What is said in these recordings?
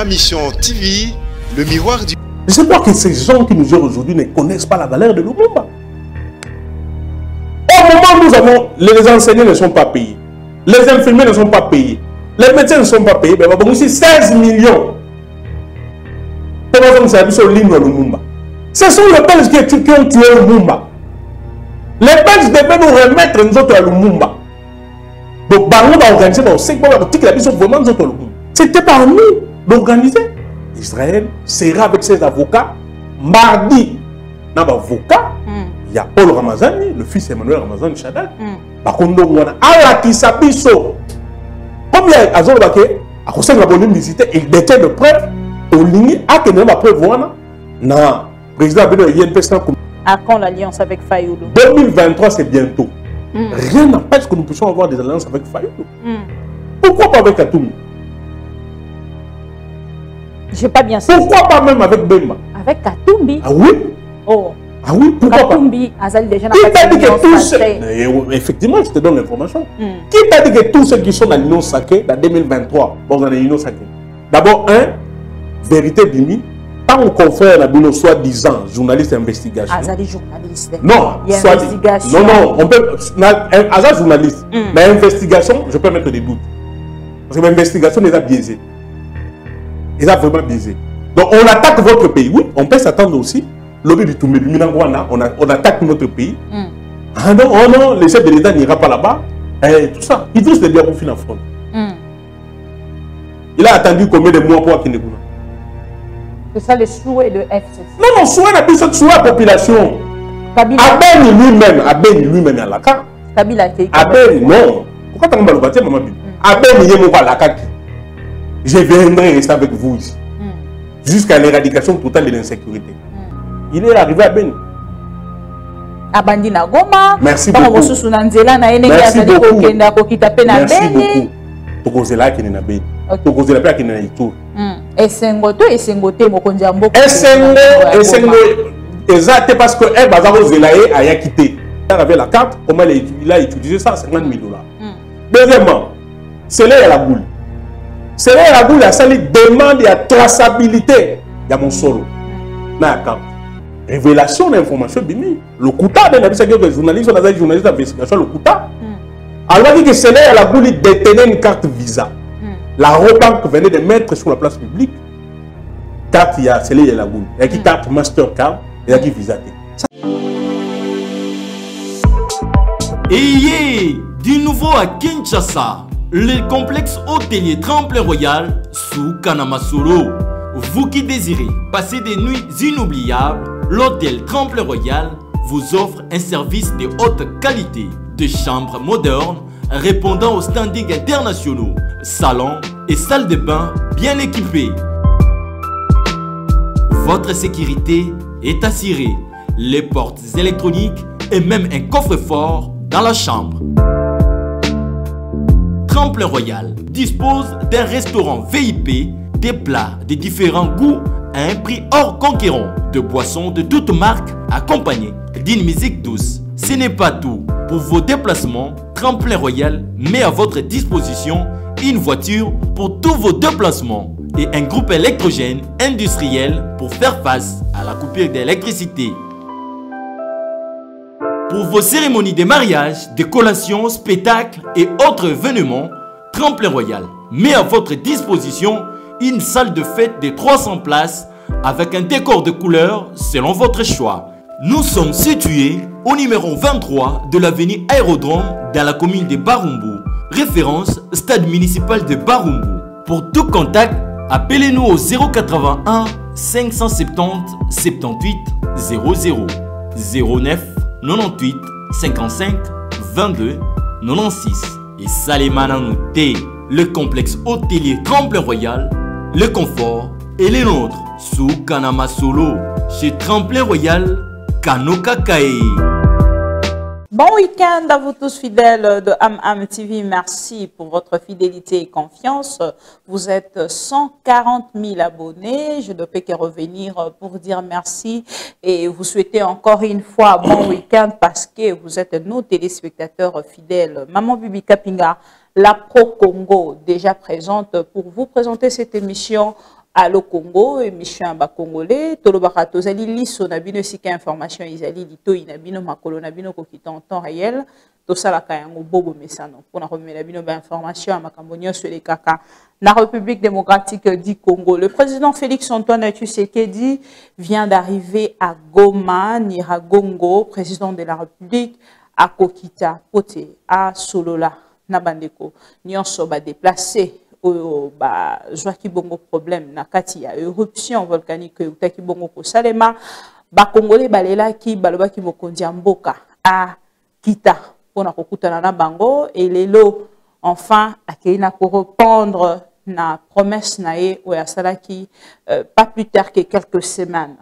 Ma Mission TV, le miroir du... Je crois que ces gens qui nous gèrent aujourd'hui ne connaissent pas la valeur de Lumumba. Au moment où nous avons, les enseignants ne sont pas payés, les infirmiers ne sont pas payés, les médecins ne sont pas payés, mais bon, aussi 16 millions. Comment ça se ligne Lumumba Ce sont les Belges qui, qui ont tué Lumumba. Les Belges devaient nous remettre nous autres à Lumumba. Donc, Bango va organiser, c'est que la mission vraiment nous autres à Lumumba. C'était par nous d'organiser. Israël sera avec ses avocats mardi. Dans l'avocat, il y a Paul Ramazani, le fils Emmanuel Ramazani Shadak. Par contre, on a Alakisa Bisso. Comme il y a Azor Baké, à cause de la bonne visite, il détient de preuves. Au ligne, à que nous avons preuve. Non, président Beno INPS. À quand l'alliance avec Fayoulou? 2023, c'est bientôt. Rien n'empêche que nous puissions avoir des alliances avec Fayoulou. Pourquoi pas avec Atoumi Je n'ai pas bien saisi. Pourquoi pas même avec Bemba? Avec Katumbi Ah oui? Oh. Ah oui, pourquoi Katumbi, Azali déjà Qui t'a dit que tous ceux... Effectivement, je te donne l'information. Mm. Qui t'a dit que tous ceux qui sont dans l'Union sacrée, dans 2023, vont dans l'Union sacrée D'abord, un, vérité bimi, tant qu'on confère la Bino soi-disant journaliste d'investigation. Azali journaliste. Non, soit investigation. Non, non, on peut. Azali journaliste. Mm. Mais investigation, je peux mettre des doutes. Parce que l'investigation est biaisée. Ils ont vraiment biaisé. Donc on attaque votre pays. Oui, on peut s'attendre aussi. Lobby du Toumé, on, a- on attaque notre pays. Mm. Ah non, oh non, le chef de l'État n'ira pas là-bas. Et tout ça. Idriss Déby a confié en front. Mm. Il a attendu combien de mois pour qu'il ne C'est ça le souhait de FCC. Non, non, soit la puissance, la population. Kabila, Aben lui-même, Aben lui-même à la carte. Kabila qui Aben, non. Pourquoi tu as bâti, maman Bibi? Aben, il est à la carte. Je viendrai rester avec vous ici. Mm. Jusqu'à l'éradication totale de l'insécurité. Il est arrivé à Ben. abandi na goma Merci beaucoup. mosusu na nzela na ye ndenge Merci azali beaucoup. kokenda kokita mpe na Merci beaucoup. beni tokozela akende na beni Ok. tokozela mpe akende na ituri Mm. esengo to esengo te mokonzi ya mboka esengo esengo eza te parce que e baza kozela ye ayaki te avait la carte comment il a utilisé- il a utilisé ça 50 000 dollars deuxièmement sele ya la boule ya la boule asali demande ya traçabilité ya mosolo na ya carte révélation na information bimi lokuta abe na bisaki ke journaliste oyo azali journaliste d'investigation lokuta alobaki ke sele ya la boule détenait une carte visa. Mm. la Robank venait de mettre sur la place publique carte il y a celle de la boule il y a qui carte Mastercard il y a qui Visa te. Ayez du nouveau à Kinshasa, le complexe hôtelier Tremplin Royal sous Kanamasuro. Vous qui désirez passer des nuits inoubliables, l'hôtel Tremplin Royal vous offre un service de haute qualité, de chambres modernes répondant aux standings internationaux, salons et salles de bain bien équipées. Votre sécurité est assurée. Les portes électroniques et même un coffre-fort dans la chambre. Tremplin Royal dispose d'un restaurant VIP, des plats de différents goûts à un prix hors conquérant, de boissons de toutes marques accompagnées d'une musique douce. Ce n'est pas tout. Pour vos déplacements, Tremplin Royal met à votre disposition une voiture pour tous vos déplacements et un groupe électrogène industriel pour faire face à la coupure d'électricité. Pour vos cérémonies de mariage, de collations, spectacles et autres événements, Tremplin Royal met à votre disposition une salle de fête de 300 places avec un décor de couleurs selon votre choix. Nous sommes situés au numéro 23 de l'avenue Aérodrome dans la commune de Barumbu. Référence Stade municipal de Barumbu. Pour tout contact, appelez-nous au 081 570 78 00 09 98 55 22 96 et Salimana Nouté, le complexe hôtelier Tremplin Royal, le confort et les nôtres sous Kanama Solo chez Tremplin Royal Kanoka Kae. Bon week-end à vous tous fidèles de AM TV. Merci pour votre fidélité et confiance. Vous êtes 140 000 abonnés. Je ne peux que revenir pour dire merci et vous souhaiter encore une fois bon week-end parce que vous êtes nos téléspectateurs fidèles. Maman Bibi Kapinga, la Pro Congo, déjà présente pour vous présenter cette émission Allo Congo, émission à Congolais, tolobaka tozali liso na bino esika information ezali litoi na bino makolo na kokita en temps réel. Tosalaka yango bobo mesano. Mpona komela bino bainformation ya makambo nyonso elekaka na république démocratique du congo le président félix antoine tshisekedi vient d'arriver à goma niragongo président de la république akokita po te asolola na bandeko. Nyonso badeplace oyo bazwaki bongo problème na kati ya éruption volcanique eutaki bongo kosalema bakongole balelaki balobaki mokonzi ya mboka akita mpona kokutana na bango elelo enfin akei na korepondre na promesse na ye oyo asalaki euh, pas plus tard que quelques semaines.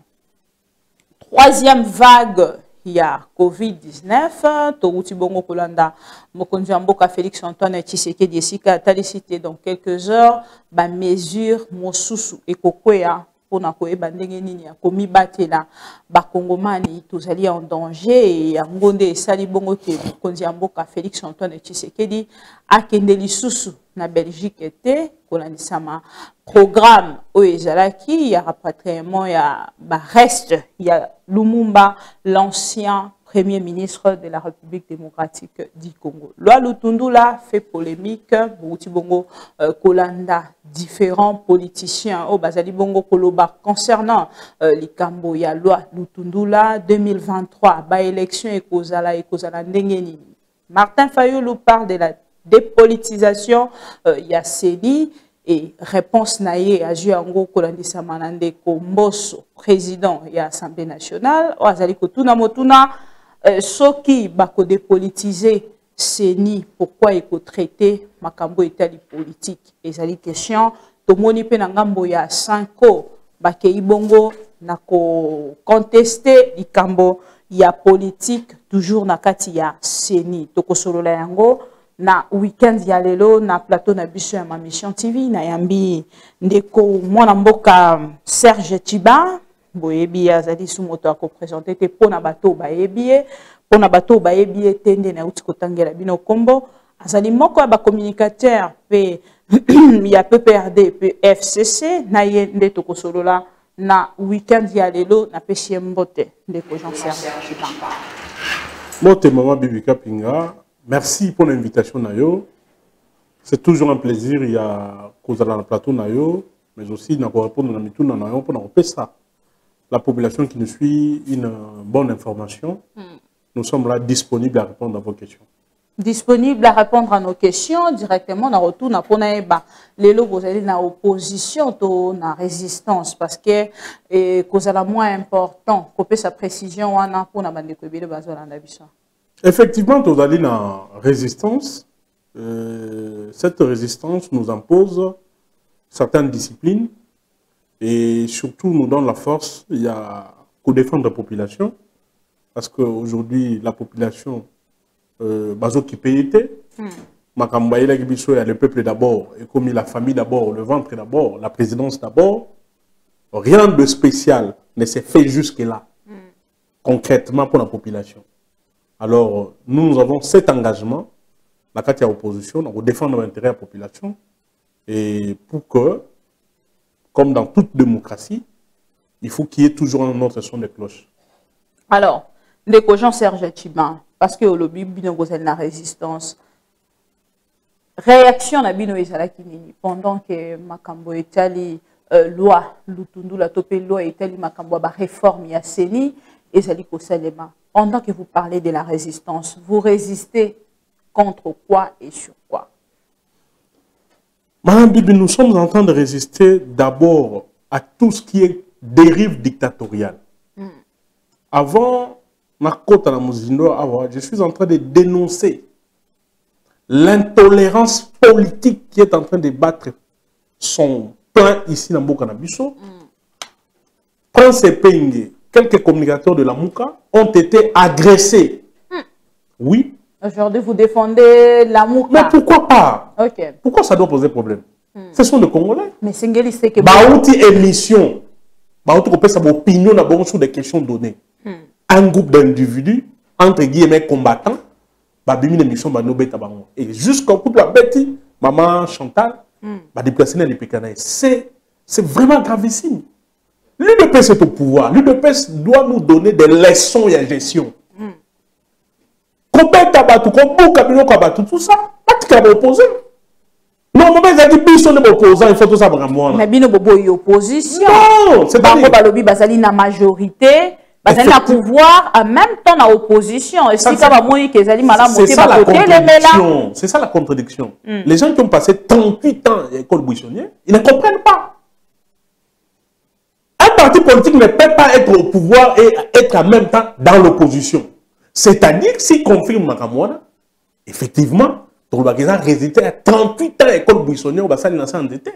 Troisième vague ya covid-19 touti bongo kolanda mokonzi ya mboka félix antoine tshisekedi esika atalisi te dans quelques heures bamesure mosusu ekokwea mpona koyeba ndenge nini ya komibatela bakongomani. Tozali en danger. Yango nde esali bongo te mokonzi ya mboka félix antoine tshisekedi akende lisusu na belgique te kolandisama programme oyo ezalaki ya rapatriement ya bareste ya lumumba l'ancien premier ministre de la République démocratique du Congo. Loi Lutundula fait polémique, Bouti Bongo euh, Kolanda, différents politiciens. Au Bazali Bongo Koloba. Concernant euh, Likambo ya loi Lutundula 2023, ba élection et Kozala et Kozala Ndengeni. Martin Fayulu parle de la dépolitisation euh, ya CELI et réponse naye azwi yango kolandisama na ndeko mboso président ya assemblée nationale. Oyo azali kotuna motuna euh, soki bakodepolitize seni pourquoi ekotraite makambo etali politique? Ezali question tomoni mpe na ngambo ya sanko bakei bongo na koconteste likambo ya politique toujours na kati ya seni tokosolola yango na weekend ya lelo na plateau na biso ya mamission tv nayambi ndeko mwana mboka serge chiba boyebi azali su moto akopresente te mpona bato bayebi ye mpona bato bayebi ye te nde kotangela bino nkombo. Azali moko ya bacommunicateur mpe ya pprd mpe fcc na ye nde tokosolola na weekend ya lelo napesi ye mbote ndeko jean serge chiba mbote mama bibika pinga merci pour l'invitation nayo c'est toujours un plaisir il y a kozala na plateau nayo mais aussi na korépondre na mituna nayo mpona kopesa la population qui nous suit une bonne information mm. nous sommes là disponibles à répondre à vos questions disponible à répondre à nos questions directement na retour na mpona yeba lelo bozali na opposition to na résistance parce que eh, kozala moins important kopesa précision wana mpona bandeko ebele bazolanda biso Effectivement, nous allons dans résistance. Euh, cette résistance nous impose certaines disciplines et surtout nous donne la force il y a qu'au défendre la population. Parce qu'aujourd'hui la population euh, bazo qui paye Makambaï la il y a le peuple d'abord. Et comme la famille d'abord le ventre d'abord la présidence d'abord rien de spécial ne s'est fait jusque là mm. concrètement pour la population. Alors, nous, nous avons cet engagement, la carte opposition, pour défendre l'intérêt de la population, et pour que, comme dans toute démocratie, il faut qu'il y ait toujours un autre son de cloche. Alors, les Jean Serge Chiban, parce que le bino la résistance, réaction na bino ezalaki nini pendant que makambo euh, loi lutundu la topé loi réforme ya seni ezali kosalema. Pendant que vous parlez de la résistance, vous résistez contre quoi et sur quoi? Madame Bibi, nous sommes en train de résister d'abord à tout ce qui est dérive dictatoriale. Mm. Avant, je suis en train de dénoncer l'intolérance politique qui est en train de battre son plein ici dans Bokanabiso. Mm. Prince Penge, quelques communicateurs de la Mouka ont été agressés. Hmm. Oui. Aujourd'hui, vous défendez la Mouka. Mais pourquoi pas? Pourquoi ça doit poser problème? Hmm. Ce sont des Congolais. Mais Singeli, c'est que... Baouti émission. Baouti peut sa opinion d'abord sur des questions données. Hmm. Un groupe d'individus, entre guillemets combattants, babimi l'émission banobeta bango. Et jusqu'au coup de la bête, maman Chantal, bah déplacer les pécanais. C'est C'est vraiment gravissime. L'UDPS est au pouvoir. L'UDPS doit nous donner des leçons et gestion. Kobeta bato kobuka biloko ya bato tout ça batikala baopposé non mobe ezalaki biso nde baopposant il faut tosala makambo wana mais bino boboyi opposition Non, c'est pas bango dire- balobi bazali na majorité bazali na pouvoir en même temps na opposition esika c'est- bamoni ke ezali malamu te ça la bakotelemela contradiction. C'est ça la contradiction. Les gens qui ont passé 38 ans à l'école buissonnière, ils ne comprennent pas. Un parti politique ne peut pas être au pouvoir et être en même temps dans l'opposition. C'est-à-dire que s'il confirme Makamwana, effectivement, a à 38 ans à l'école buissonnière au Bassal Nassan endetté.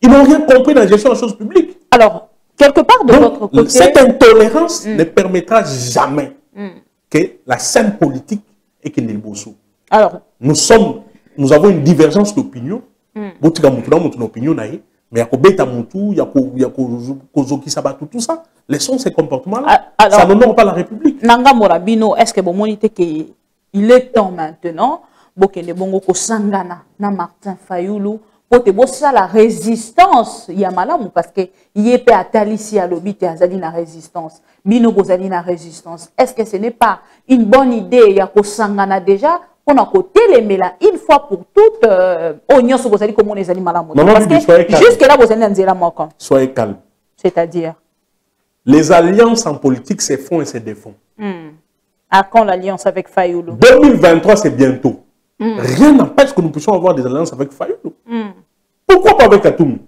Ils n'ont rien compris dans la gestion des choses publiques. alors quelque part de votre Donc, côté cette intolérance ne permettra jamais que la scène politique et que Bosso. alors Nous sommes, nous avons une divergence d'opinion. Botika na opinion mais ya kobeta mutu, ya ko ya ko kozokisa bato tout ça. Laissons ces comportements-là. Ah, ça n'honore pas la République. nanga morabino est ce que bomoni te ke il est temps maintenant bokende bongo kosangana na martin fayulu po te bosala résistance ya malamu parce que ye mpe atalisi alobi te azali na résistance bino bozali na résistance est ce que ce n'est pas une bonne idée ya kosangana déjà mpona kotelemela une fois pour toutes euh, oyo nyonso bozali komona ezali malamu? Parce que jusque là bozali na nzela moko Soyez calme. c'est-à-dire? Les alliances en politique se font et se défont. à quand l'alliance avec fayulu 2023, c'est bientôt. Rien n'empêche que nous puissions avoir des alliances avec Fayoulou. Pourquoi pas avec Atoumi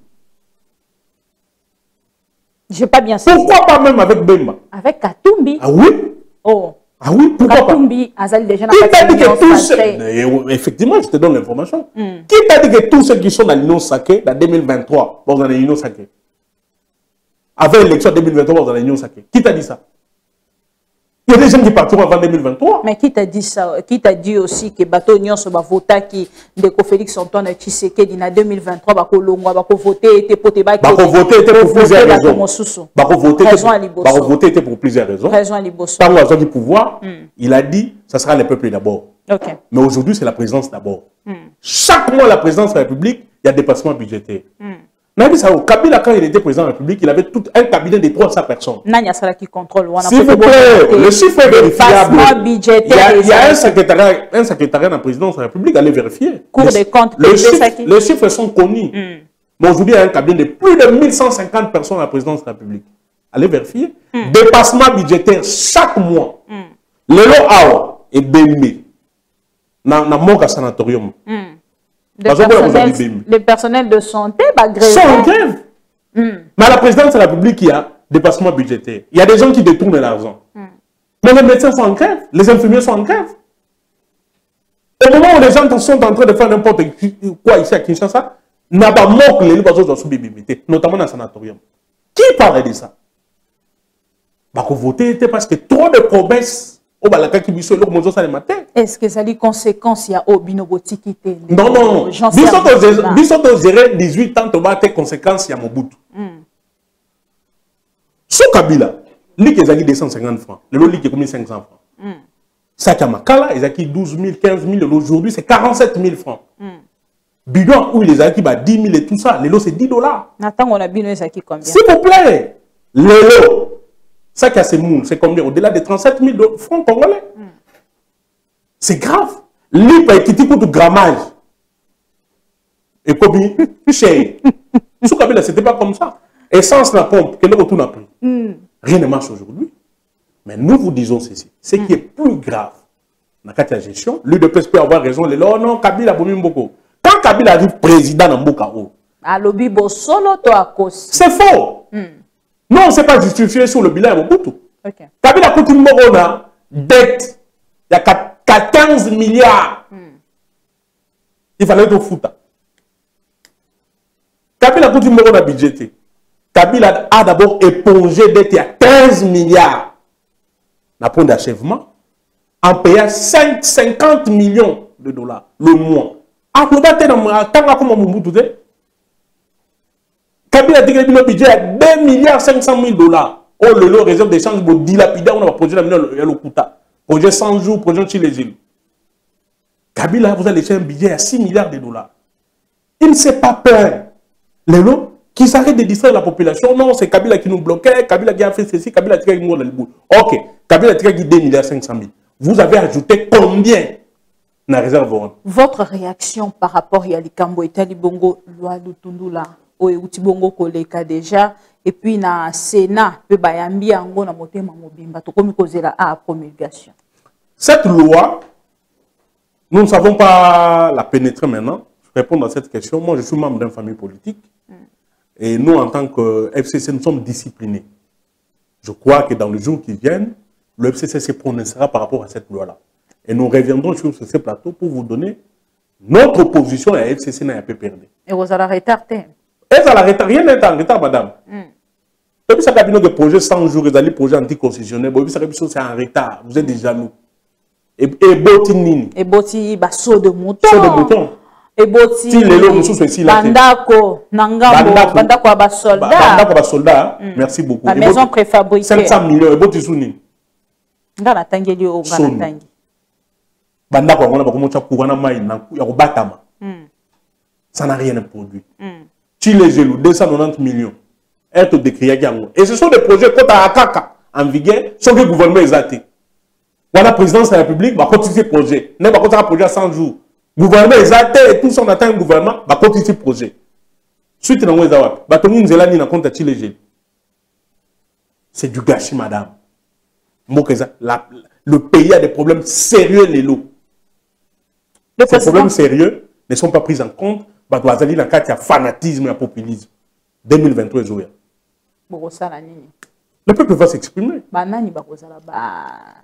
j'ai pas bien saisi. Pourquoi pas même avec Bemba? Avec katumbi. Ah oui? Oh. Ah oui, pourquoi pas? Katumbi azali déjà na Qui t'a dit que tous ceux... euh, Effectivement, je te donne l'information. Qui t'a dit que tous ceux qui sont dans l'Union sacrée, dans 2023, vont dans l'Union sacrée Avec l'élection 2023, vont dans l'Union sacrée. Qui t'a dit ça? Il y a des gens qui partiront avant 2023. Mais qui t'a dit ça? Qui t'a dit aussi que bateau nyonso bavotaki ndeko Félix Antoine Tshisekedi na 2023 bakolongwa bakovote ete po te Bakovote était pour plusieurs bato raisons. Bakovote était Raison à pour- liboso. Bakovote était pour plusieurs raisons. raison à liboso Tant qu'il du pouvoir, il a dit ça sera le peuple d'abord. ok Mais aujourd'hui, c'est la présidence d'abord. Chaque mois, la présidence de la République, il y a dépassement budgétaire. Nabi Sao, Kabila, quand il était président de la République, il avait tout un cabinet de 300 personnes. contrôle? S'il vous plaît, le chiffre est vérifiable. Il y a, budgétaire il y a un secrétariat, un secrétariat de la présidence de la République, allez vérifier. Cour Les- des comptes, les chiffres, sont connus. Mais aujourd'hui, il y a un cabinet de plus de 1150 personnes à la présidence de la République. Allez vérifier. Dépassement budgétaire chaque mois. Lelo Awa et Bembe. Na Moka Sanatorium. Que les personnels de santé Sont en grève. Mais à la présidence de la République, il y a dépassement budgétaire. Il y a des gens qui détournent l'argent. Mais les médecins sont en grève. Les infirmiers sont en grève. Au moment où les gens sont en train de faire n'importe quoi ici à Kinshasa, n'a pas moque les livres notamment dans le sanatorium. Qui parlait de ça? Bah, voter parce que trop de promesses au qui ça le matin. est-ce que ezali conséquence ya oyo bino botiki te Non, non. Jean Biso Serge to Mbima. biso to gérer 18 ans to ba te conséquences ya Mobutu. So Kabila, ligue ezaki 250 francs. Le lot ligue combien 500 francs? Ça Makala, ezaki 12 000, 15 000. Aujourd'hui, c'est 47 000 francs. Bidon où les aki ba 10 000 et tout ça, le lot c'est 10 dollars. bino ezalaki combien? S'il vous plaît, le lot, ça qui a ces moules, c'est combien? Au-delà de 37 000 do- francs congolais. C'est grave. Lipa et Kiti coûte grammage. Et comme cher. Sous Kabila, c'était pas comme ça. Essence la pompe, quel retour n'a pris Rien ne marche aujourd'hui. Mais nous vous disons ceci. Ce qui est plus grave, dans la gestion, l'UDPS peut avoir raison. Le oh non, Kabila Mboko. Quand Kabila arrive président dans Mboka, alobi bosolo to akosi c'est faux. Pas justifié sur le bilan de Mobutu. Kabila une morona, dette, il y a qu'à- qu'à 15 milliards. Il fallait être foutre. Kabila une morona budgété. Kabila a d'abord épongé dette il y a 15 milliards. La point d'achèvement, en payant 5, 50 millions de dollars le mois. Comme Mobutu, tu sais. Kabila a dit a un budget à 2 milliards 500 000 dollars. Oh, le lot réserve d'échange pour dilapider, on a projet le Lokuta. Projet 100 jours, projet Chile îles. Kabila, vous allez laisser un budget à 6 milliards de dollars. Il ne s'est pas peur. Le lot, Qui s'arrête de distraire la population. Non, c'est Kabila qui nous bloquait, Kabila qui a fait ceci, Kabila qui a nous le bout. Ok, Kabila qui a 2 milliards 500 000. Vous avez ajouté combien na réserve wana Votre réaction par rapport à Likambo et Talibongo, loi Lutundula, outi bongo koleka déjà, et puis na Sénat, pe bayambi yango na motema mobimba, tokomi kozela à promulgation. Cette loi, nous ne savons pas la pénétrer maintenant. Je réponds à cette question. Moi, je suis membre d'une famille politique. Et nous, en tant que FCC, nous sommes disciplinés. Je crois que dans les jours qui viennent, le FCC se prononcera par rapport à cette loi-là. Et nous reviendrons sur ce plateau pour vous donner notre position à FCC n'a pas perdu. Et vous allez retarder. Et rien n'est en retard, madame. Et puis, ça a de projet 100 jours, les projets anticonstitutionnels. Et puis, ça c'est en retard. Vous êtes des jaloux. Et boti nini. Et boti, bah, saut de mouton. Saut de mouton. eboti ti lelo mosusu esila te bandako na ngambo bandako ya basoldat bandako ya basoldat merci beaucoup. Ba maison préfabriquée. 500 millions eboti su nini nga oyo nga natangi bandako yango na bakomotya courant na mai ya kobatama. Ça n'a rien produit legelu 290 millions. Et ce sont des projets kotaka kaka en vigueur soki gouvernement eza te wana présidence ya république bakotisi projet nde bakotaka projet ya 100 jours. Gouvernement eza te et tout ça on attend un gouvernement bakotisi projet suite nango eza wapi batongi nzela nini na compte ya ti legelu c'est du gâchis madame. Eza le pays a des problèmes sérieux lelo ces problèmes sérieux ne sont pas pris en compte bato bazali na kati ya fanatisme ya populisme. 2023 ezoya. Bokosala nini? Le peuple va s'exprimer. Banani bakozala? Ba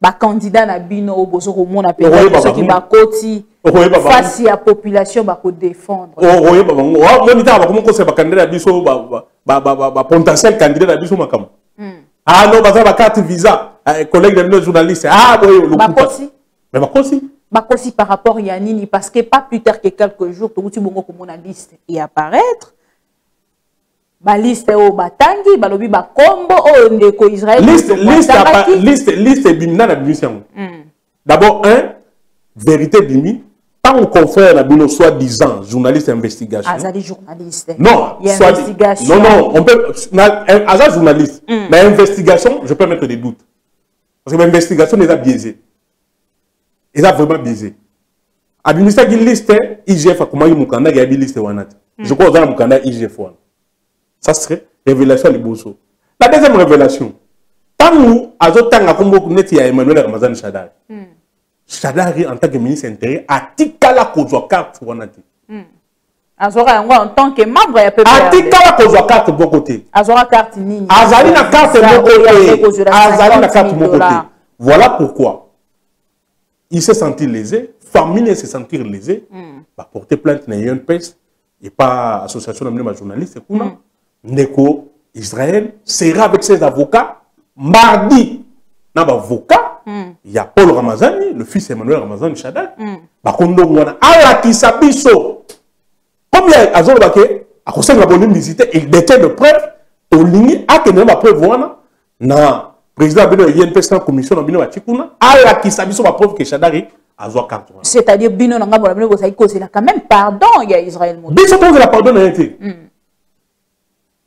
bakandidat na bino oyo bozo komona mpenza soki bakoti fasi ya population bakodéfendre oyeba bango. Moni taka bakomi kosala bakandidat na biso bapotentiel candidat na biso makambo. Ah non baza bakarte visa. Collègue na bino journaliste ah boye bakosi mais bakosi bakosi par rapport ya nini parce que pas plus tard que quelques jours tokuti bongo komona liste et apparaître. Baliste oyo batangi balobi bakombo oyo ndeko israelliste ebimi nani abimisi yango d'abord un vérité ebimi ntango confrère na bino soit disant journaliste investigation azali journaliste. Non investigation. Non non on peut aza journaliste. Mm. mais investigation je peux mettre des doutes. Parce que investigation eza biaisé eza vraiment biaisé abimisaki liste igf akomaki mokanda ki yabi liste wana te je crois oza na mokanda igf wana ça serait révélation ya liboso la deuxième révélation ntango azotanga kombo neti ya emmanuel ramazani shadari shadari en tant que ministre intérieur atikala kozwa carte wana te azwaka yango en tant que membre ya atikala kozwa carte moko te azwaka carte nini azali na carte moko te azali na carte moko te voilà pourquoi il s'est senti lésé famille se sentir lésé mm. baporter plainte na UNPS et pas association bino bajournaliste kuna mm. ndeko israël sera avec ses avocats mardi na bavocat mm. ya paul ramazani le fils emmanuel ramazani shadak mm. bakondongo wana alakisa biso comme azoloba ke akosenga bolimbisi te il détient de preuve tolingi akende na bapreuve wana na président bino ya inps na commission na bino batie kuna alakisa biso bapreuve ke shadari azwa carte wana c'est-à-dire bino na ngambo na bino bozali kozela quand même. Pardon ya israel moto biso tozela pardon na ye te.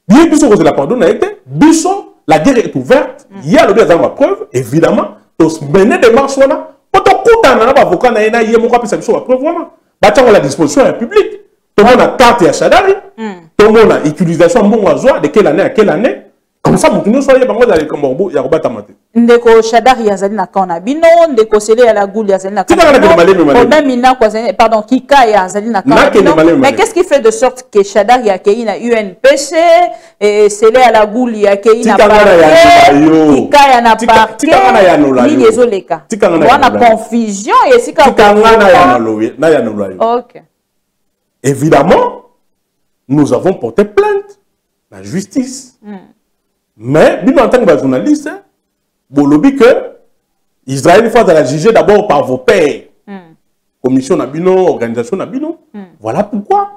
Bien biso kozela pardon na ye te. Biso la guerre est ouverte. Ye alobi aza na bapreuve évidemment. Tomene démarche wana. Mpo tokutana na bavocat na ye na ye moko apesa biso bapreuve wana. Batiango la disposition ya publique. Tomona carte ya shadari tomona utilisation mbongo azwa de quelle année à quelle année comme ça motu nyonso ayeba ngo ezala likambo ya kobatama te ndeko shadari azali na bino ndeko sele ya laguli azali na camp minako azali pardon kikaya azali na camp na bino mais qu'est-ce qui fait de sorte que shadari akei na UNPC et sele ya laguli akei na kikaya na parquet nini ezoleka? Wana confusion esika évidemment nous avons porté plainte. La justice. Mm. Mais, bino en tant que journaliste, bolobi que Israël faut la juger d'abord par vos pairs. Mm. Commission Nabino, organisation Nabino. Mm. Voilà pourquoi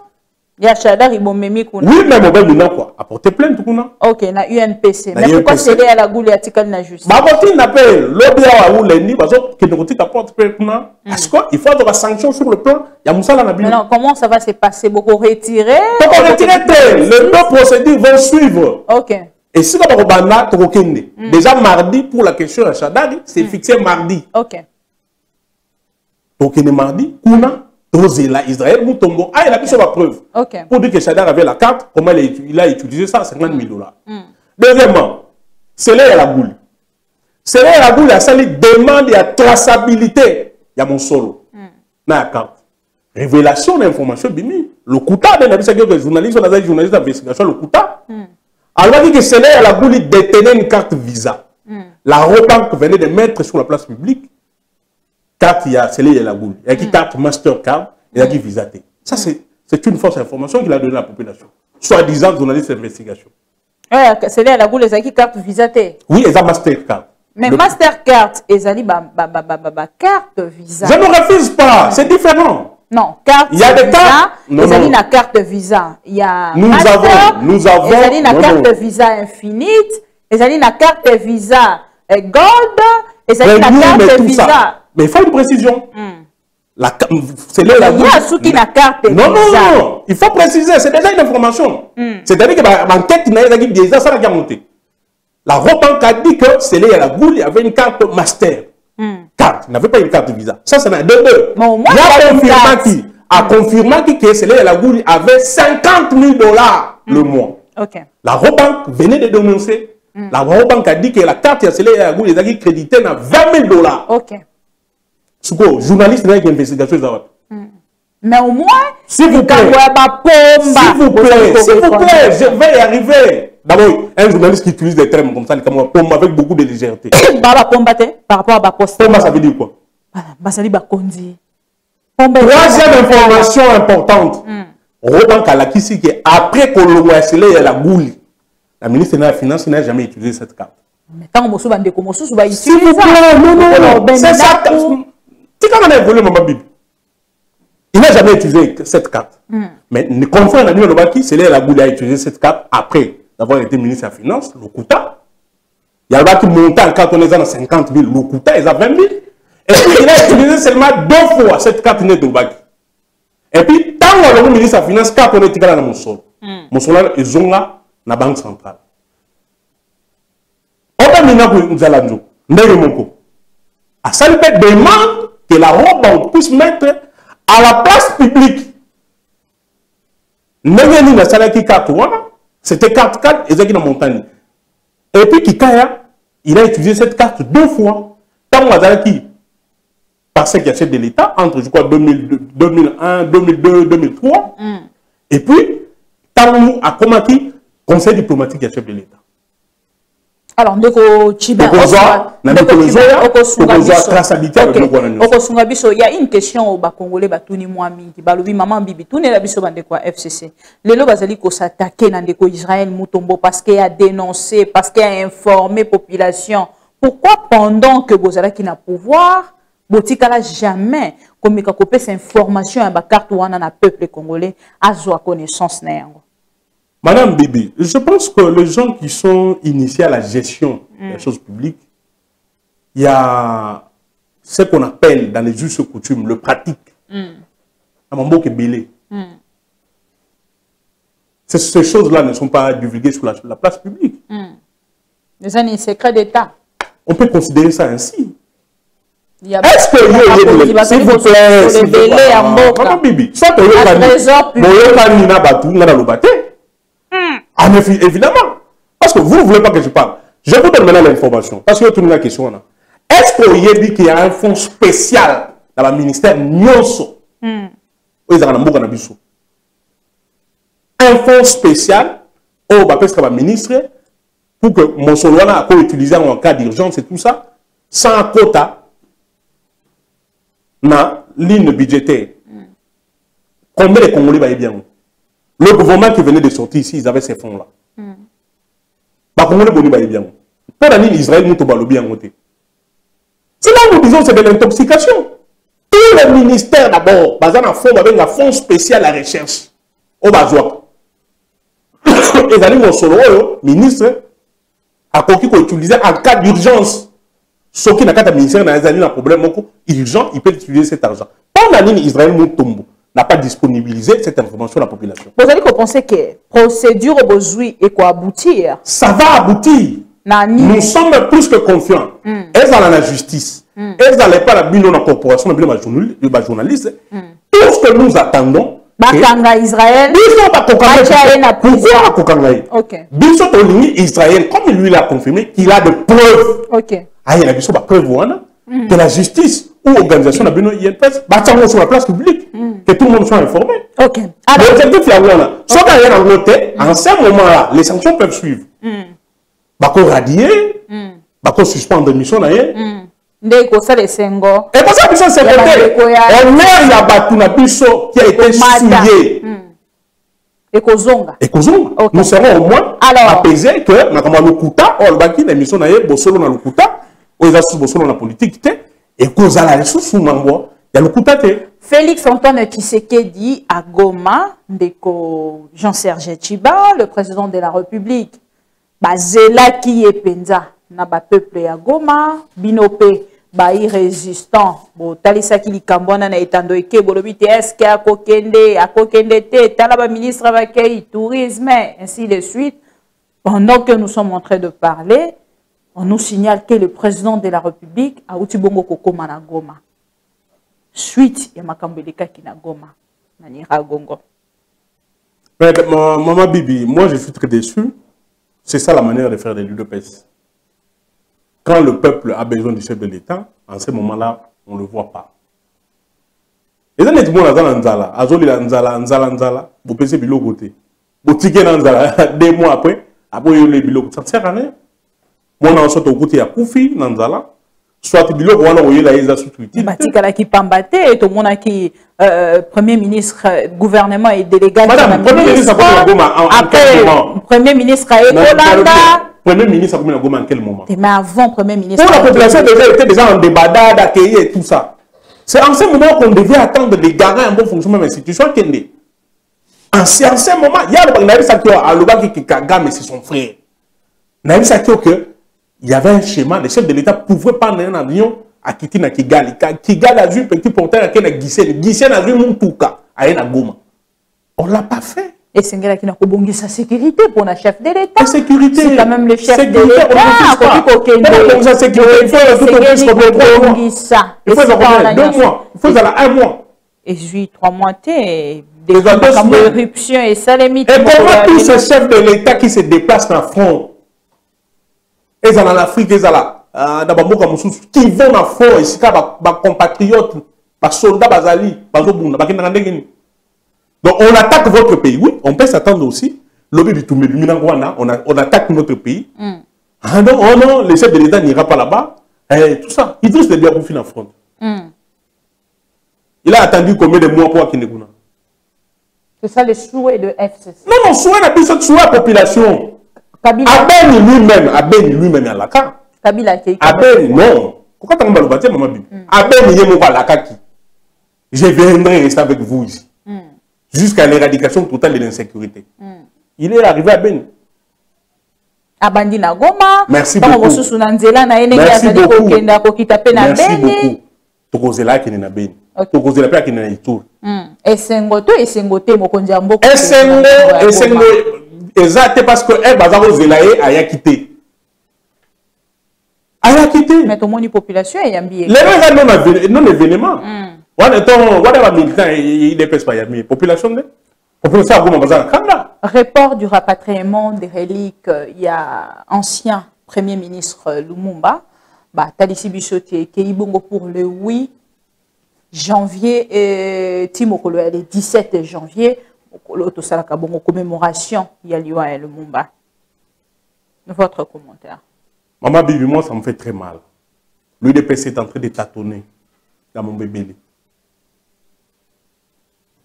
ya Chadar ibomemi kuna. Oui, mais mobile mina quoi? Apporter plainte kuna. OK, na UNPC. Mais pourquoi c'est à la goule ya tikali na justice? Bakoti n'appelle lobby awa ou lendi bazo que ne côté porte plainte kuna. Parce que il faut avoir des sanctions sur le plan ya musala na bino. Maintenant, comment ça va se passer? Beaucoup retirer Donc on retire les deux procédures vont suivre. OK. Et si on va tokokende. Déjà mardi pour la question à Chadari, c'est fixé mardi. OK. tokende mardi kuna tozela israël mutombo. Ayela biso bapreuve OK. pour dire que Chadar avait la carte comment il a, il a utilisé ça 50 000 dollars. Deuxièmement c'est là il y a la boule c'est là il y a la boule asali demande ya traçabilité ya mosolo na ya carte révélation d'information bimi. Lokuta nde nabisaki que journaliste oyo nazali journaliste d'investigation lokuta alobaki que c'est là il y a la boule détenait une carte visa. La Robank venait de mettre sur la place publique. Carte il y a il y a la boule. Il y a qui carte Mastercard il y a qui Visa T. ça c'est une fausse information qu'il a donnée à la population. Soi-disant journaliste d'investigation. Ouais, à la goule ezaki carte Visa te. oui ils ont Mastercard. Mais Le- Mastercard ba ba ba ba, ba carte Visa. je ne refuse pas. C'est différent Non, carte Il y a des Visa, cartes- Non, non. na carte Visa. Il y a Nous Master, avons- nous avons- na non, carte non. Visa Infinite, ezali na carte Visa euh, Gold, ezali na et carte Visa. ça mais il faut une précision la ca- c'est là la Il y a souki na carte non, non, Visa. non, il faut préciser, c'est déjà une information. C'est-à-dire que bah, l'enquête n'a pas déjà ça la monté. La Robank a dit que c'est là, il y a la boule, il y avait une carte master. Carte, il n'avait pas une carte visa. Ça, c'est un deux deux. Il y il y a qui que la boule avait 50 000 dollars le mois. OK. La Robank venait de dénoncer. La Robank a dit que la carte, c'est là, il y a la boule, ils ont crédité à 20 000 dollars. OK. C'est quoi, journaliste, il y a une investigation. Mais au moins, S'il vous plaît. S'il vous plaît, s'il vous plaît, je vais y arriver. D'abord, un journaliste qui utilise des termes comme ça, pombe avec beaucoup de légèreté. Ba bapomba te par rapport à baposte. Pomba, ça veut dire quoi? Bazali bakonzi. Pomba Troisième information importante. Robin Kalakisi, qui après Kolombo Esselé et la boule, la ministre de la Finance n'a jamais utilisé cette carte. Mais tant mosusu bandeko mosusu S'il vous plaît, non, non, non. C'est ça. Tu quand on a. Il n'a jamais utilisé cette carte. Mais confrère Nani Lobaki, c'est là la boule a utilisé cette carte après d'avoir été ministre de la Finance, le Kouta. Il y a qui en carte, on est à 50 000, le Kouta, ils ont 20 000. Et puis il a utilisé seulement deux fois cette carte de Lobaki. Et puis, tant que le ministre de la Finance, carte on est dans mon sol. Mon sol, ils ont là, la Banque centrale. oyo mina nzala nzo ndenge moko asali mpe demande que la robe puisse mettre à la place publique ndenge nini asalaki carte wana c'était carte 4 ezalaki na montagne. Et puis kikaya il a utilisé cette carte deux fois. Ntango azalaki passé qui chef de l'état entre je crois 2002, 2001 2002 2003 et puis ntango akomaki conseil diplomatique ya chef de l'état alors ndeko chiba Tokozwa, na mikolo zoya, tokozwa traçabilité avec biloko wana nyonso. okosunga biso. Ya une question oyo bakongole batuni mwa mingi. Balobi mama bibi tunela biso bandeko ya fcc lelo bazali kosatake na ndeko israel mutombo parce que ya dénoncé parce que ya informé population. Pourquoi pendant que bozalaki na pouvoir botikala jamais komeka kopesa information ya bakarte wana na peuple congolais azwa connaissance na yango? Madame Bibi, je pense que les gens qui sont initiés à la gestion des choses publiques, il y a ce qu'on appelle dans les us et coutumes le pratique. Beau belé. Ces, ces choses-là ne sont pas divulguées sur la, la place publique. eza ni secret d'état On peut considérer ça ainsi. Est-ce que yo s'il vous plaît, s'il vous plaît, Madame Bibi, soit Un trésor public. boyokani na batu. Ah, mais évidemment. Parce que vous ne voulez pas que je parle. Je vous donne maintenant l'information. Parce que tout la question là. Est-ce que dit qu'il y a un fonds spécial dans le ministère Nyonso? Biso. Un fonds spécial oyo bapesaka baministre pour que mosolo wana akoutiliser en cas d'urgence et tout ça sans quota na ligne budgétaire. Combien de Congolais va bien? Le gouvernement qui venait de sortir ici, ils avaient ces fonds-là. Israël, nous tombe côté. C'est là où nous disons c'est de l'intoxication. Tout le ministère d'abord, basé un fonds avec un fonds spécial à la recherche. oyo bazwaka ezali mosolo oyo ministre akoki koutilize en cas d'urgence soki na kati ya ministère na ezali na problème urgent il peut utiliser cet argent mpona nini israel mutombo n'a pas disponibilisé cette information à la population. Bozali kopense ke procédure bozwi ekoaboutir ça va aboutir. Na nous sommes plus que confiants. Ezala na justice ezala epai na bino na corporation na bino bajournal- bajournaliste tout ce que nous attendons bakanga israel biso bakokanga bakokanga ye. Ok. Biso tolingi israël comme lui l'a confirmé qu'il a de preuves. Ok. Aye na biso bapreuve wana que la justice ou organisation na bino INPS batiango sur la place publique. Que tout le monde soit informé. Ok. L'objectif ya wana soki aye nango te en ce moment là les sanctions peuvent suivre. Bakoradier bakosuspendre mission na ye nde ekosala esengo ekozala biso bandeko ya- honneur ya bato na biso qui a été souillé. Ekozonga ekozonga nous serons au moins Alors. apaisé que makambo ya lokuta oyo alobaki na émission na ye bosolo na lokuta oyo eza susu Félix Antoine Tshisekedi à Goma, Jean-Serge Chiba, le président de la République, Bazela qui est penza peuple ya Goma, binope ba résistant, bo talisa ki na etando eke bolobi te est-ce que akokende akokende te tala ba ministre ba kei tourisme ainsi de suite. Pendant que nous sommes en train de parler, on nous signale que le président de la République a uti bongo kokoma na Goma. suite ya makambo elekaki na goma na niragongo Mais, ma- maman Bibi, moi je suis très déçu. C'est ça la manière de faire des l'UDPS. Quand le peuple a besoin du chef de l'État, en ce moment-là, on ne le voit pas. Et ça, net mo naza na nzala, azolela nzala, nzala, nzala, bopesi biloko te. Botike na nzala, deux mois après, après yo le biloko, ça sert à rien. Mwana soit au côté ya kufi na nzala, soit biloko wana oyela eza sous-utile. batikalaki pamba te tomonaki euh, premier ministre gouvernement et délégat Madame, Premier ministre akomi na Goma en- quel moment? premier ministre Na- aekolanda Premier ministre a commis la Goma en quel moment? Mais avant premier ministre Pour la population déjà était déjà en débandade, accueillie et tout ça. C'est en ce moment qu'on devait attendre des garants en bon fonctionnement de l'institution. Kende. En ce, en ce moment, il y a le Naïs Sakio, à Loba qui Kagame, c'est son frère. Naïs Sakio, que il y avait un schéma, le chef de l'État pouvait prendre un avion à quitter na Kigali. Kigali a vu petit porteur à Kena Gissen. Gissen a vu Mountouka à Ena Goma. On ne l'a pas fait. esengelaki na kobongisa sécurité mpona chef de l'état La sécurité. c'est quand même le chef de Sécurité, on l'état pas. On la sécurité. Il faut tout au plus Il faut wana deux mois. Il faut un mois. ezwi trois mois makambo semaines. éruption esalemi Et comment tous ces chefs de l'État qui se déplacent dans le front, ils sont en Afrique, ils sont là, euh, dans Bamboka Moussous, qui vont dans le front, ici, les compatriotes, les soldats, les alliés, les Zobunda, les Kinangandegini. Donc on attaque votre pays, oui, on peut s'attendre aussi. Lobby du Toumé, on, a- on attaque notre pays. Ah non, oh non, le chef de l'État n'ira pas là-bas. Eh, tout ça, dire qu'on finit en front. Il a attendu combien de mois pour Akineguna c'est ça le souhait de FCC Non, non, souhait la personne, souhait la population. Kabila Abeni lui-même, Abeni lui-même à Laka. kabila akei Abeni, non. Pourquoi tu as baloba maman Bibi? Abeni yé moko à Laka qui? Je viendrai rester avec vous ici. Jusqu'à l'éradication totale de l'insécurité. Il est arrivé à Beni. abandi na goma Merci beaucoup. Merci beaucoup. mpe Merci beaucoup. Tokozela akene na Beni. Ok. Tokozela pe akene na Ituri. Esengo to esengo te mokonzi ya mboka Esengo, esengo. Eza te parce que eh baza kozela ye ayaki te. Ayaki te. tomoni population eyambi ye lelo eza non événement. Wana etongo wana bamilitant idps bayami population nde population agoma baza na kanda report du rapatriement des reliques euh, il y a ancien premier ministre euh, Lumumba. Batalisi biso te ekei bongo pour le 8 janvier ti mokolo ya le 17 janvier mokolo tosalaka bongo commémoration ya liwa ya Lumumba votre commentaire Maman Bibi, moi, ça me fait très mal. L'UDPS est en train de tâtonner dans mon bébé.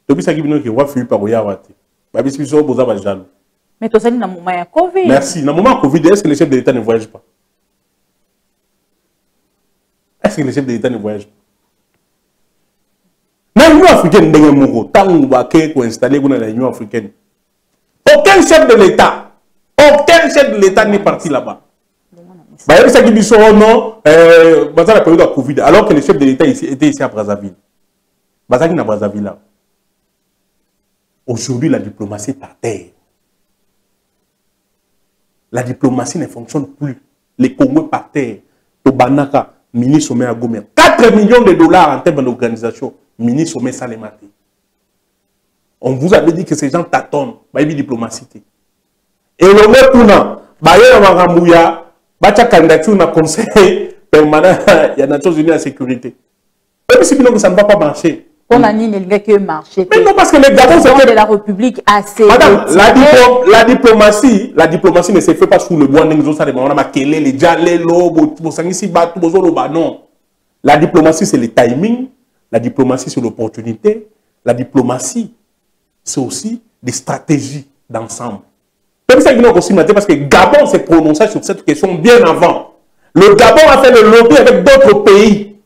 Depuis ça, qui est wa Philippe Aroyawati. Babi Spiso, Boza Bajalo. mais tozali na moma ya covid Merci. Le moment Covid, est-ce que les chefs de l'État ne voyagent pas? Est-ce que les chefs de l'État ne voyagent pas? Na union africaine ndenge moko ntango bake koinstalle kuna na union africaine. Aucun chef de l'état aucun chef de l'état n'est parti là-bas. Non euh, période covid alors que le chef de l'état était ici à brazzaville. Brazzaville aujourd'hui la diplomatie est à terre. La diplomatie ne fonctionne plus. Les congo par terre. Tobanaka mini sommet à Gomé. 4 millions de dollars en termes d'organisation. Mini sommet Salemate. On vous avait dit que ces gens tâtonnent. Il diplomatie. Et le mot tournant, bah, a a candidature dans conseil permanent, il y a Nations Unies à sécurité. Même si ça ne va pas marcher. On a dit que marché. Mais non, parce que le Gabon, c'est de la République assez. Madame, la, diplo la, diplomatie, la diplomatie ne se fait pas sous le bois On a makele, les non. La diplomatie, c'est le timing. La diplomatie, c'est l'opportunité. La diplomatie, c'est aussi des stratégies d'ensemble. Comme ça, aussi parce que Gabon s'est prononcé sur cette question bien avant. Le Gabon a fait le lobby avec d'autres pays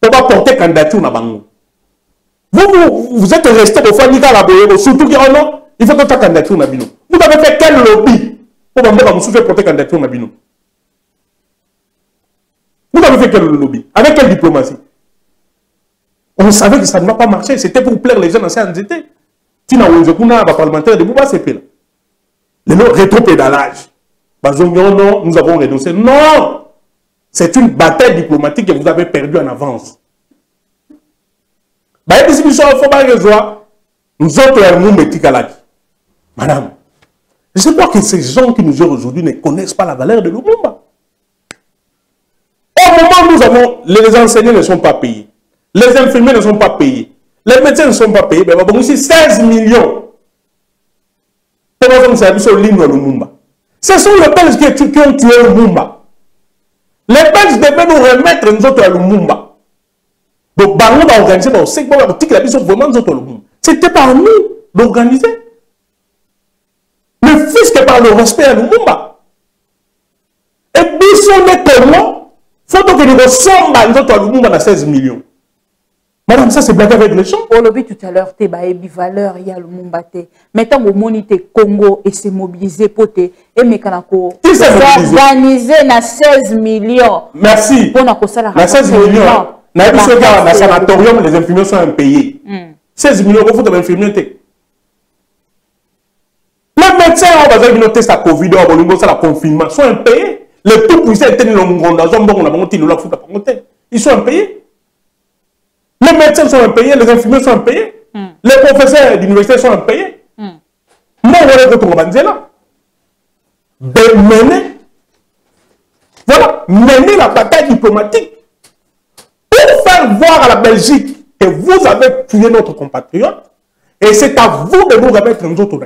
pour pas porter candidature à Bango. Vous, vous, vous êtes resté au Fanika la Boyero, surtout qu'il y a non, il faut que tu candidature Nabino. Vous avez fait quel lobby pour que porter candidature Nabino Vous avez fait quel lobby? Avec quelle diplomatie? On savait que ça ne va pas marcher, c'était pour plaire les gens dans cette été. Tina Wonzekuna, parlementaire de Bouba, c'est là. Le rétro-pédalage. Non, nous avons renoncé. Non C'est une bataille diplomatique que vous avez perdue en avance. Bayebisi biso fo bakezwa nzoto ya lumumba etikalaki madame je crois que ces gens qui nous gèrent aujourd'hui ne connaissent pas la valeur de lumumba. Au moment où nous avons les enseignants ne sont pas payés les infirmiers ne sont pas payés les médecins ne sont pas payés ben babongisi 16 millions. Ce sont les belges qui, ont tué lumumba. Les belges devaient nous remettre nzoto ya lumumba donc bango baorganize baoseki bao bakotikela biso vraiment nzoto lobumu c'était par nous d'organiser. Ne fût-ce que par le respect ya lumumba. E biso nde congo fo tokende kosomba nzoto ya lumumba na 16 millions. Madame ça c'est blague avec les gens. Olobi tout à l'heure te bayebi valeur ya lumumba te mais ntango omoni te congo ese mobilise mpo te emekana koorganize na 16 millions. Merci. Kosala na 16 millions nayebi soki awa na sanatorium les infirmiers sont impayés. 16 millions kofuta bainfirmier te les médecins oyo bazali bino test ya covid oyo bolingi osala confinement. Sont impayés. Le tout puissant eteni longondo azwa mbongo na bango ti lelo afuta bango te ils sont impayés. Les médecins sont impayés les infirmiers sont impayés. Mm. les professeurs d'université sont impayés. Mbongo wana ekotonga banzela bemene voilà mener la bataille diplomatique faire voir à la Belgique que vous avez tué notre compatriote, et c'est à vous de nous remettre nous autres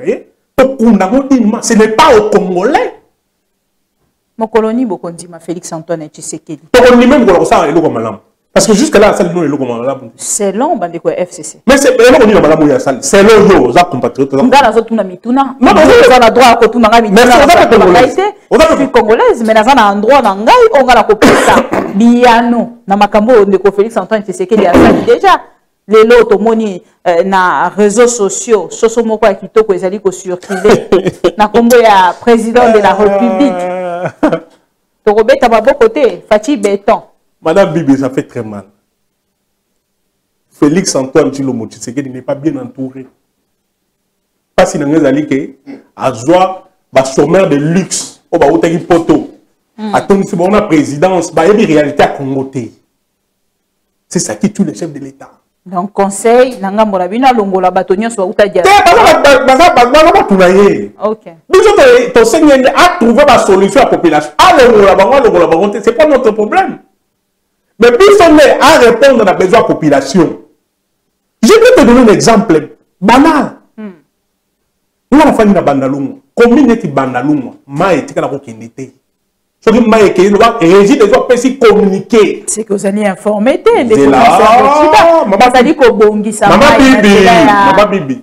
ce n'est pas aux Congolais. Mokoloni Bokondima Félix Antoine Tshisekedi. Tokoni même ko ça eloko malamu. Parce que jusque là ça nous eloko malamu. C'est long bande ko FCC. Mais c'est eloko ni malamu ya sali. C'est long yo za compatriote. Ngala zo tuna mituna. Droit congolaise. Mais naza na endroit na ngai on ngala ko pesa. Biano na makambo ndeko Félix Antoine Tshisekedi asali déjà. lelo tomoni euh, na réseaux sociaux soso moko ya kitoko ezali kocircule na nkombo ya président de la république tokobeta maboko te faci beton madame bibi ça fait très mal. Félix antoine chilomo tshisekedi n'est pas bien entouré. Mpasi na ngai ezali ke azwa basommaire de luxe oyo bautaki poto. Atondisi bango na présidence bayebi réalité ya congo te. C'est ça qui tue le chef de l'état. Donc conseil na ngambo na bino alongola bato nyonso bauta dia baza batuna ye. Biso tosengi ende atrouve basolution ya population. Alongola bango alongola bango te c'est pas notre problème Mais plus on est à répondre à besoin de la population, je peux te donner un exemple banal. Nous avons fait une bandalunga. Combien est-ce bandalunga? Ma est-ce qu'on a été soki mai ekei loba régie dezo apesi communiqué soki ozali informe te bazali kobongisa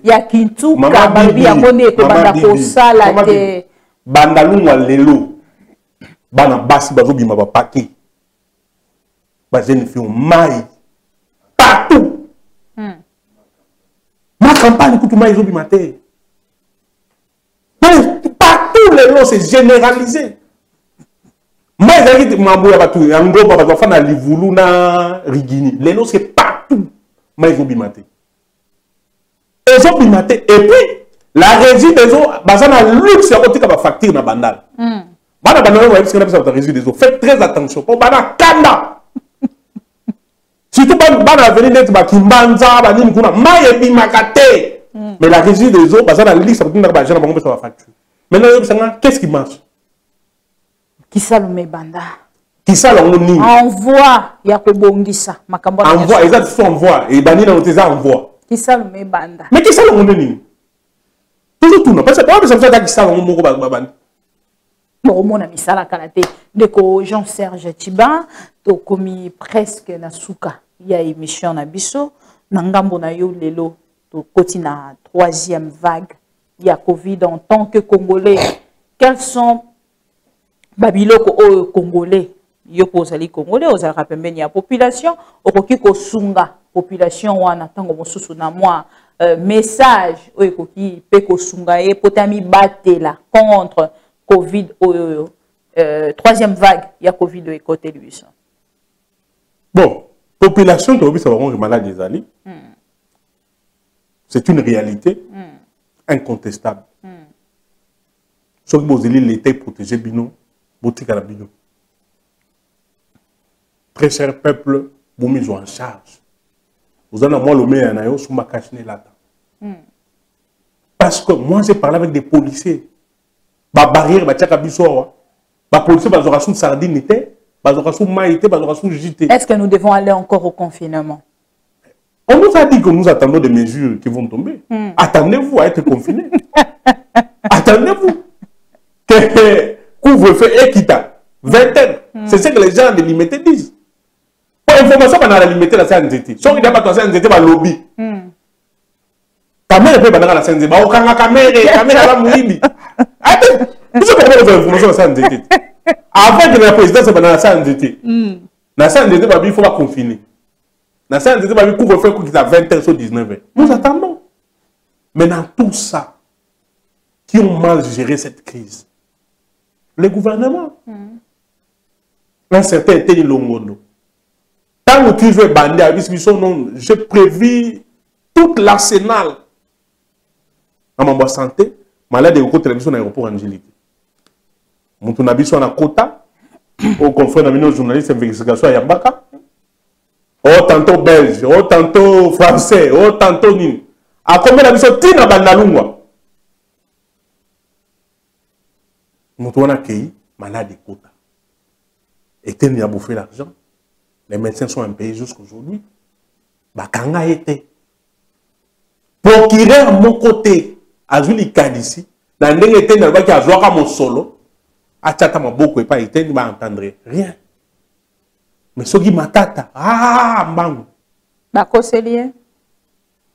ya kintuka balobi yango nde ekobanda kosala te bandalungwa lelo. Bana basi bazobima bapake fille mai partout campagne kutu mai ezobima te partout lelo c'est généralisé. Mai ezalaki mambo ya bato ya ngomba bato bafanda na livulu na rigini. Lelo c'est partout. Mai ezobima te ezobima te et puis la régie des eaux baza na luxe ya kotika bafacture na bandala bana bandala oyo bayebisika na biso bato régie des eaux. Faites très attention. Mpo bana kanda surtout bana aveni neti bakimbanza banini kuna mai ebimaka te mais la régie des eaux baza na luxe ya kotindaka bagent na bango mpesa bafacture maintenant oyebisanga qu'est ce qui marche? Kisaluma ebanda kisala yango nini? Envoi ya kobongisa makambo envoi eza so envoi. Ebandi nano te eza envoi. Kisaluma ebanda mais kisala yango nde nini? Toujours tuna parce que bapesa biso ata kisala yango moko babandi bokomona misala kala ndeko jean serge tiba tokomi presque na suka ya émission na biso na ngambo na yo lelo tokoti na troisième vague. Ya covid en tant que congolais. Quels sont babiloko oyo congolais? Yo mpo ozali congolais ozalaka pembeni ya population. Okoki kosunga population wana ntango mosusu na mwa euh, message oyo ekoki mpe kosunga ye po te amibatela contre covid oyo euh, troisième vague ya covid oyo ekoteli biso bon population tobisa bango ke malade ezali mm. c'est une réalité mm. incontestable. Mm. soki bozeli l'état protégé bino botikala bino. Très cher peuple bomise en charge. Oza na mwa lomeya na yo sumba parce que moi j'ai parlé avec des policiers babarrière batiaka biso awa. Bapolicier bazwaka su sardine te bazwaka su mai te bazwaka su jus te est ce que nous devons aller encore au confinement? On nous a dit que nous attendons des mesures qui vont tomber. Mm. attendez-vous à être confinés. Attendez-vous. Que couvre-feu équitable vingtaine mm. c'est ce que les gens de limité disent. Po information banaka na limité na se ya nzete soki na bato na se ya nzete balobi kamere mpe bandaka na se ya nzete baokanga kamere kamere aza moyibi ate biso boko kozwa information na se ya nzete te. Avant ke na présidence bandaka na nzete na babi fo baconfine na se ya nzete babi couvre feu kokita 20 heures so 19 heures. Nous attendons. Mais dans tout ça qui ont mal géré cette crise? Le gouvernement un certain eteni longondo. Ntango oyo ebandi ayebisi biso non j'ai prévu toute l'arsenal na mambo santé malade ekokotela biso na aéroport angélike motu na biso wana kota oyo confrère na bino journaliste investigation ayambaka o tantôt belge o tantôt français o tantôt nini. Akomela biso ntina bandalungwa. Motu wana akei malade ekota. Eteni ya bouffe l'argent. Les médecins sont impayés jusqu'aujourd'hui bakanga ye te procureur moko te azwi likanisi na ndenge eteni alobaki azwaka mosolo atiaka maboko epai eteni baentendre rien. Mais soki matata ah mbangu. Bakoseli ye?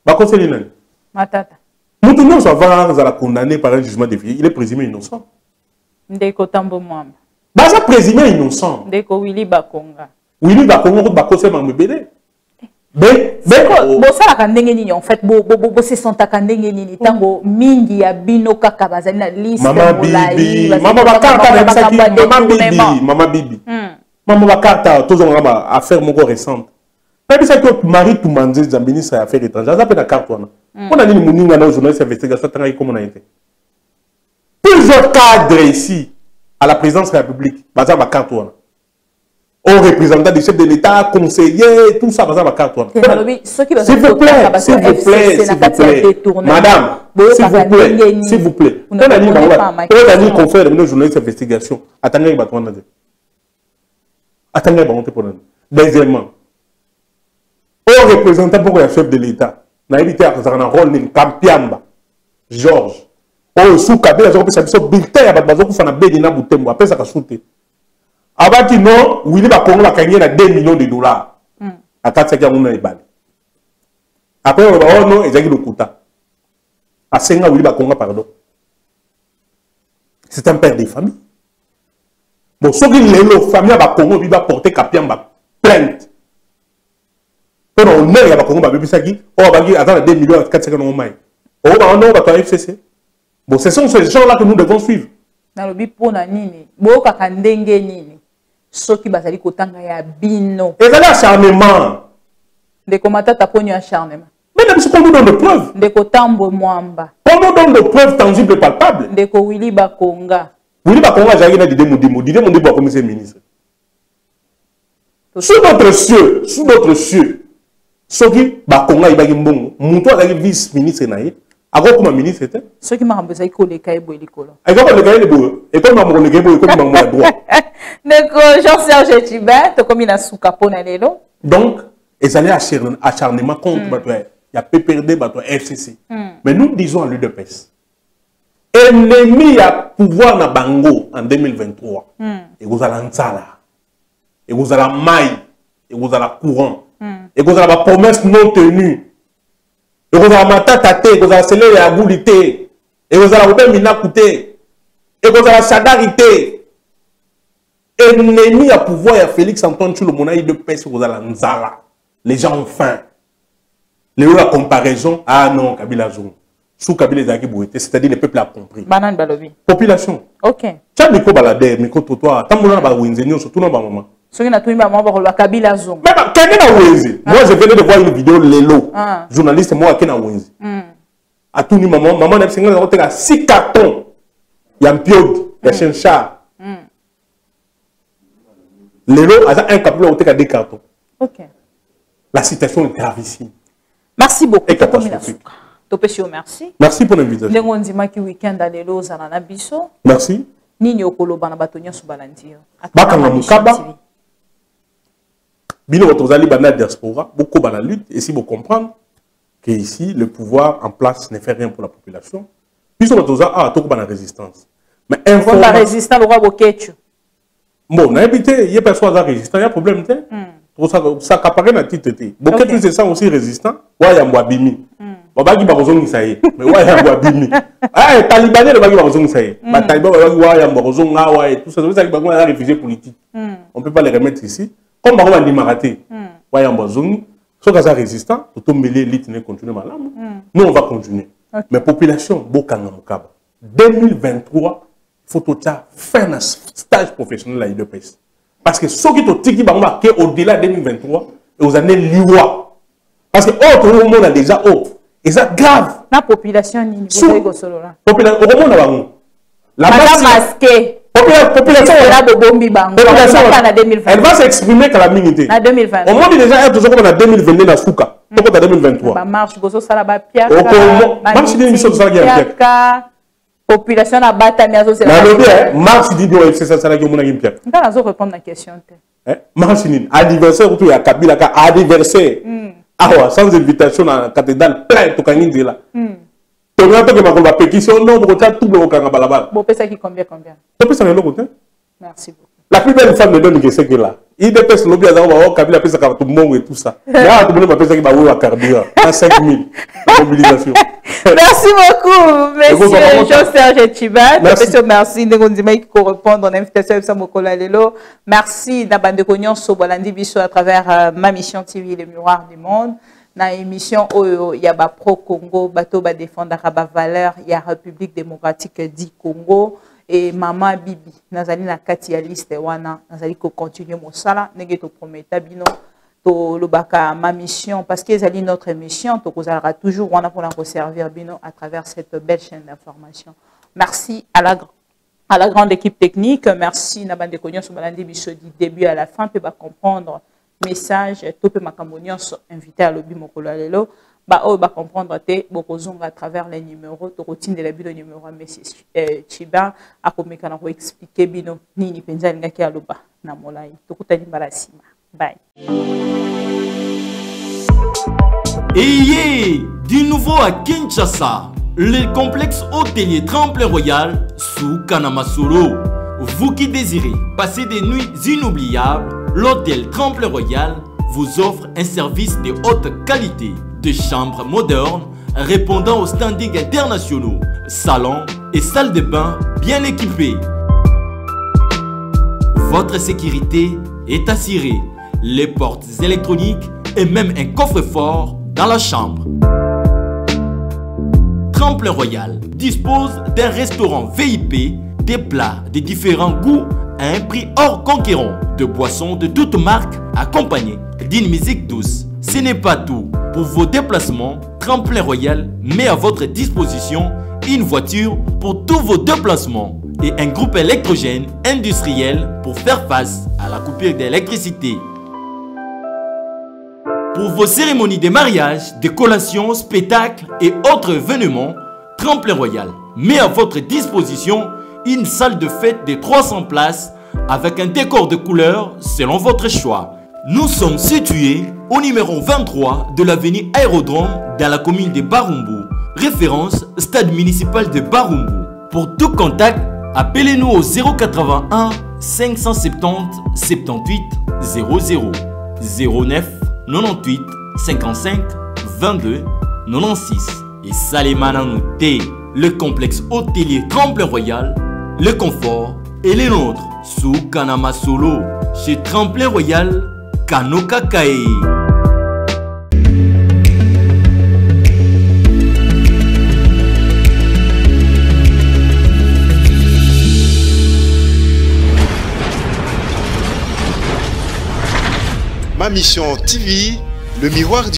Bakoseli nani? Matata. Mutu nyonso avant azala condamné par un jugement de vie il est présumé innocent. Ndeko tambo mwamba. Baza présumé innocent. Ndeko wili bakonga. Wili bakongo kutu bakoseli makambo ebele bosalaka ndenge nini en fait? Bosesentaka ndenge nini? Ntango mingi ya bino kaka bazali na liste mama bakarta nayebisaki mama bibi mama bibi. Mama bakarta tozongaka ba affaire moko récente. Nayebisaki marie tumanzeza ministre ya affaire étrangère aza mpe na carte wana. Mpona nini moninga na journaliste investigation atangaki komona ye te? Plusieurs cadres ici à la présidence de la république baza bacarte wana au représentant du chef de l'État, conseiller, tout ça, ça va carte. S'il vous plaît, s'il vous plaît, s'il vous plaît, madame, s'il vous plaît, s'il vous plaît. On a dit, qu'on fait de journalistes d'investigation. Attendez, il va prendre. Attendez, il va monter pour nous. Deuxièmement, au représentant pour le chef de l'État, na évité à un rôle de Kampiamba, Georges, au sous-cabé, a un bulletin, a un y a un bulletin, il y a un bulletin, abaki no wili bakongo bakangi ye na 2 millions de dollars. Mm. akatisaki yango na ebale. Apres oloba o no ezalaki lokuta. Asenga wili bakongo pardon. C'est un père de famille. Bon soki lelo famille ya bakongo bi baporte kapiamba plainte. Mpo na honneur ya bakongo babebisaki oyo babangi aza na 2 millions akatisaka nango mai oyo bango ndongo bato ya fcc bon ce sont ces gens là que nous devons suivre. Nalobi mpona nini? Boyokaka ndenge nini soki bazali kotanga ya bino. Ezali acharnement. Ndeko matata poni acharnement. Mais na biso qu'on nous donne de preuves ndeko tambwe mwamba. Qu'on nous donne de preuves tangibles et palpables ndeko wili bakonga. Wili bakongo azalaki na dide modimo dide modimo akomisi ministre. Sous notre cieux sous notre cieux soki bakongo ayibaki mbongo moto azalaki vice ministre na ye akokoma ministre te soki makambo ezalaki koleka ye boye likolo ekomi koleka ye boye ekomi makambo koleka ye boye ekomi makambo ya droit ndeko jean serge tibin tokomi na suka mpona lelo donc ezali acharn- acharnement contre bato ya- ya pprd bato ya fcc mais nous disons à l'udps ennemi ya pouvoir na bango en 2023 ekozala nzala ekozala mai ekozala courant. Ekozala bapromesse non tenue ekozala matata te ekozala selele ya guli te ekozala kobe minaku te ekozala sadari te ennemi ya pouvoir ya félix antoine tshilombo na idps ekozala nzala. Les gens ont faim lelo la comparaison. Ah non kabila azongi sous kabila te c'est-à-dire le peuple a compris. Banani balobi. Population. Ok. Tia miko balade miko na bawenze nyonso tuna bamama soki natuni bamwa bakoloba kabila zongo. Kende na wenze moi je venais de voir une vidéo lelo. Ah. journaliste moko ake na wenze atuni mama mama na biso ngai nakoteka six carton ya mpiodi ya chenchar lelo aza incapable ya koteka deux cartons. Ok. La situation est gravissime. Merci beaucoup catastrophique. topesi yo merci. Merci pour l'invitation. Ndenge ondimaki weekend ya lelo ozala na biso. Merci. Nini okoloba na bato nyonso balandi yo Bakanga mukaba. Bino bato bozali banda diaspora bokoba la lutte et si comprendre que ici le pouvoir en place ne fait rien pour la population biso bato toza awa tokoba na résistance. Mais Bonda informa- résistant lokwa bokecu bon nayebi te ye perso aza résistant ya problème te sakapare na titre te boketu Ok. se sent aussi résistant. Wayambo abimi babaki bakozongisa ye mais wayambo abimi Ah, talibanais lobaki bakozongisa ye bataliban babaki wayambo bakozonga awa et tout ça. Ezalaki bango aza réfugié politique. On peut pas les remettre ici comme bango bandimaka te wayambo azongi soki aza résistant totombeli elite ne continue malamu nous on va continuer. Mais population bokanga mokaba 2023 faut totia fin na stage professionnel ya idps parce que soki totiki bango bake au-delà 2023 ekozala nde liwa. Parce que oyo tokomona déjà oyo eza grave. Na population nini okomona bango la maske population elle 2020 va s'exprimer kala mingi te na 2020 omoni déjà ere tozokoma na 2022 na suka. Tokota 2023 bamarshe bozosala Okomo- marche nini biso tosalaki ya piaka? bapiaka population na batami marche didi oyo fcc asalaki omonaki mpiaka nga nazorépondre na question te. Marche nini. Anniversaire kutu ya kabila ka anniversaire. Awa sans invitation na cathédrale plein tokangi nzela tonga tokema koloba pétition no bokotya tuble kokanga balabala bopesaki combien combien topesaka eloko te merci beaucoup la plus belle femme ne donne que ce qu'elle a idps lobi azango bao kabila apesaka bato mbongo et tout ça yaa tomoni bapesaki bawewa carburant na 5000 na mobilisation Merci beaucoup, monsieur Kamamoto. Jean-Serge Chiba. Merci. Monsieur, merci. Ndenge ondimaki korépondre na invitation ya biso ya mokolo ya lelo. Merci na bandeko nyonso bolandi biso à travers euh, ma mission TV Le Miroir du Monde. Na émission oyo ya bapro Congo bato badefendaka bavaleur ya République démocratique du Congo. Et mama bibi nazali na kati ya liste wana nazali kocontinue mosala. Ndenge toprometa bino tolobaka ma mission. Parce que ezali notre mission tokozalaka toujours wana mpona koservir bino à travers cette belle chaîne d'information. Merci à la à la grande équipe technique. Merci na bandeko nyonso balandi biso du début à la fin mpe bacomprendre message to mpe makambo nyonso invité alobi mokolo ya lelo baoyo bacomprendre te bokozonga à travers les numéros tokotindela bino numéro ya messi eh, chiba akomeka na koexplike bino nini mpenza alingaki aloba na molai tokutani mbala nsima bye. Ayez du nouveau à Kinshasa, le complexe hôtelier Tremplin Royal sous Kanamasolo. Vous qui désirez passer des nuits inoubliables, l'hôtel Tremplin Royal vous offre un service de haute qualité, de chambres modernes répondant aux standings internationaux, salons et salles de bain bien équipées. Votre sécurité est assurée. Les portes électroniques et même un coffre-fort dans la chambre. Tremplin Royal dispose d'un restaurant VIP, des plats de différents goûts un prix hors conquérant, de boissons de toutes marques accompagnées d'une musique douce. Ce n'est pas tout. Pour vos déplacements, Tremplin Royal met à votre disposition une voiture pour tous vos déplacements et un groupe électrogène industriel pour faire face à la coupure d'électricité. Pour vos cérémonies de mariage, de collations, spectacles et autres événements, Tremplin Royal met à votre disposition une salle de fête de 300 places avec un décor de couleurs selon votre choix. Nous sommes situés au numéro 23 de l'avenue Aérodrome dans la commune de Barumbu, référence stade municipal de Barumbu. Pour tout contact, appelez-nous au 081 570 78 00 09 98 55 22 96 et Salimana le complexe hôtelier Tremplin Royal, le confort et les nôtres sous Kanama Solo chez Tremplin Royal Kanoka. Ma mission TV, le miroir du